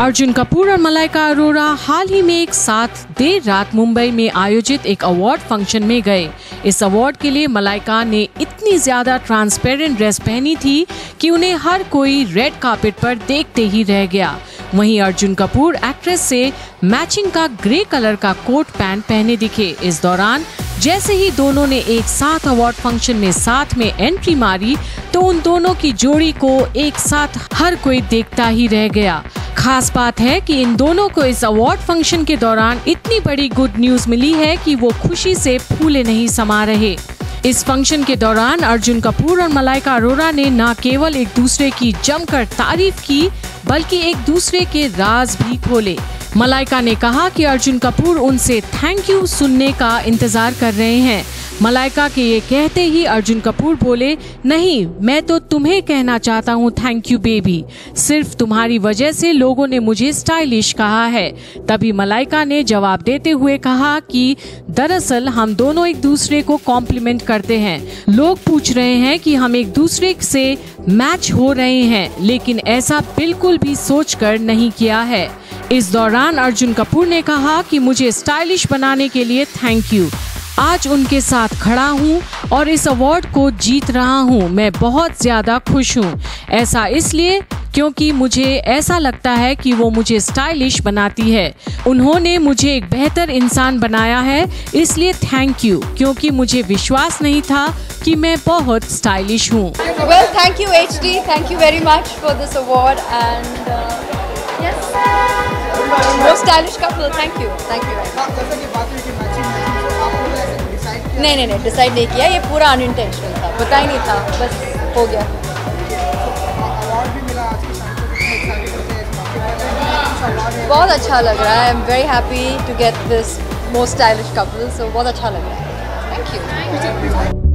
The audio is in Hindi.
अर्जुन कपूर और मलाइका अरोरा हाल ही में एक साथ देर रात मुंबई में आयोजित एक अवार्ड फ़ंक्शन में गए। इस अवार्ड के लिए मलाइका ने इतनी ज़्यादा ट्रांसपेरेंट ड्रेस पहनी थी कि उन्हें हर कोई रेड कार्पेट पर देखते ही रह गया। वहीं अर्जुन कपूर एक्ट्रेस से मैचिंग का ग्रे कलर का कोट पैंट पहने दिखे। इस दौरान जैसे ही दोनों ने एक साथ अवार्ड फ़ंक्शन में साथ में एंट्री मारी तो उन दोनों की जोड़ी को एक साथ हर कोई देखता ही रह गया। खास बात है कि इन दोनों को इस अवार्ड फ़ंक्शन के दौरान इतनी बड़ी गुड न्यूज़ मिली है कि वो खुशी से फूले नहीं समा रहे। इस फ़ंक्शन के दौरान अर्जुन कपूर और मलाइका अरोरा ने न केवल एक दूसरे की जमकर तारीफ़ की, बल्कि एक दूसरे के राज भी खोले। मलाइका ने कहा कि अर्जुन कपूर उनसे थैंक यू सुनने का इंतज़ार कर रहे हैं। मलाइका के ये कहते ही अर्जुन कपूर बोले, नहीं, मैं तो तुम्हें कहना चाहता हूँ थैंक यू बेबी सिर्फ़ तुम्हारी वजह से लोगों ने मुझे स्टाइलिश कहा है. तभी मलाइका ने जवाब देते हुए कहा कि, दरअसल, हम दोनों एक दूसरे को कॉम्प्लीमेंट करते हैं। लोग पूछ रहे हैं कि हम एक दूसरे से मैच हो रहे हैं, लेकिन ऐसा बिल्कुल भी सोचकर नहीं किया है। इस दौरान अर्जुन कपूर ने कहा कि मुझे स्टाइलिश बनाने के लिए थैंक यू आज उनके साथ खड़ा हूँ और इस अवार्ड को जीत रहा हूँ मैं बहुत ज़्यादा खुश हूँ ऐसा इसलिए क्योंकि मुझे ऐसा लगता है कि वो मुझे स्टाइलिश बनाती है उन्होंने मुझे एक बेहतर इंसान बनाया है इसलिए थैंक यू क्योंकि मुझे विश्वास नहीं था कि मैं बहुत स्टाइलिश हूँ HD. Thank you very much for this award and uh, yes, most stylish couple. Thank you. Thank नहीं नहीं नहीं डिसाइड नहीं किया। ये पूरा अनइंटेंशनल था। पता ही नहीं था। बस हो गया। बहुत अच्छा लग रहा है। I am very happy to get this most stylish couple so बहुत अच्छा लग रहा है। Thank you